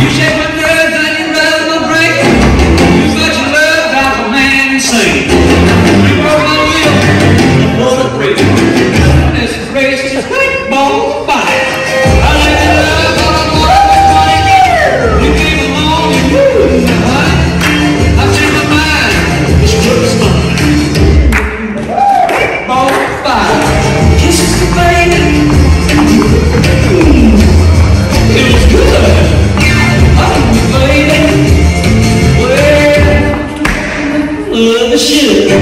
You said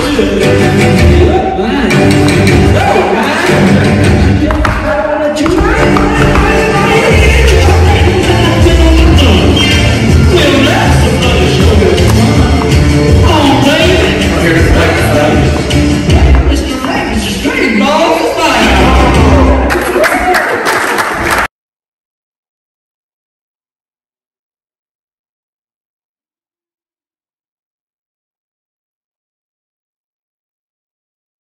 Yeah.